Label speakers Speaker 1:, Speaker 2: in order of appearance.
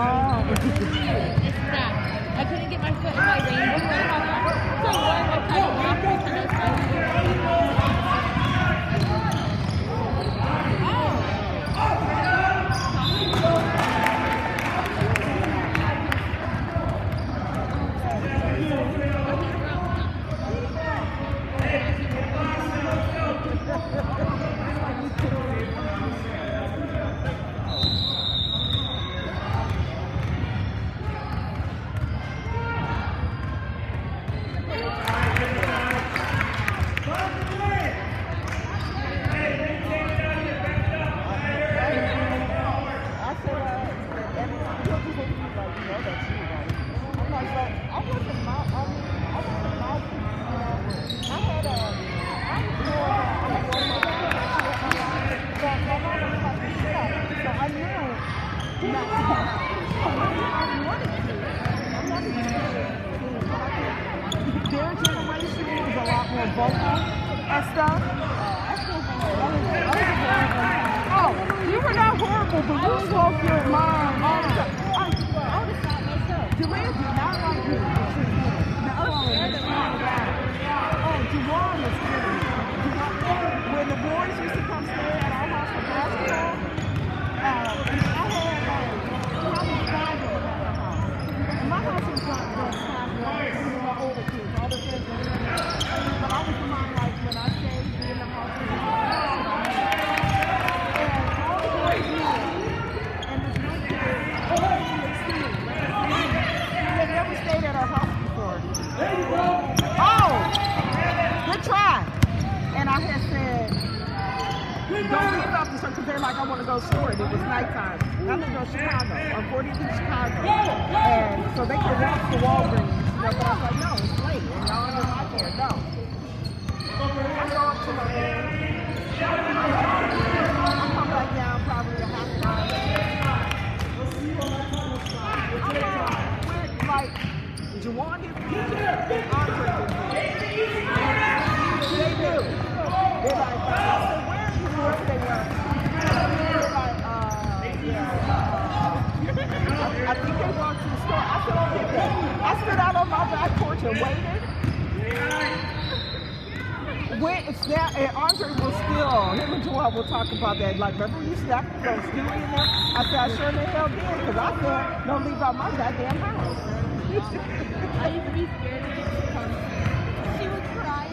Speaker 1: Oh, it's that. I couldn't get my foot in my rainbow. So what?
Speaker 2: Their generation was a lot more vocal and stuff.
Speaker 1: Oh,
Speaker 2: I had said, don't leave off the because they're like, I want to go store it. It was nighttime. And I lived in Chicago, on 40th and Chicago. And so they could walk to Walgreens. You know, but I was like, no, it's late. And y'all store. I stood on the I stood out on my back porch and waited. Went and snapped, and Andre was still, him and Joel will talk about that. Like, remember you snapped from Stewie in there? I said, I sure the hell did, because I said, don't leave out my goddamn house.
Speaker 1: I used to be scared when she would cry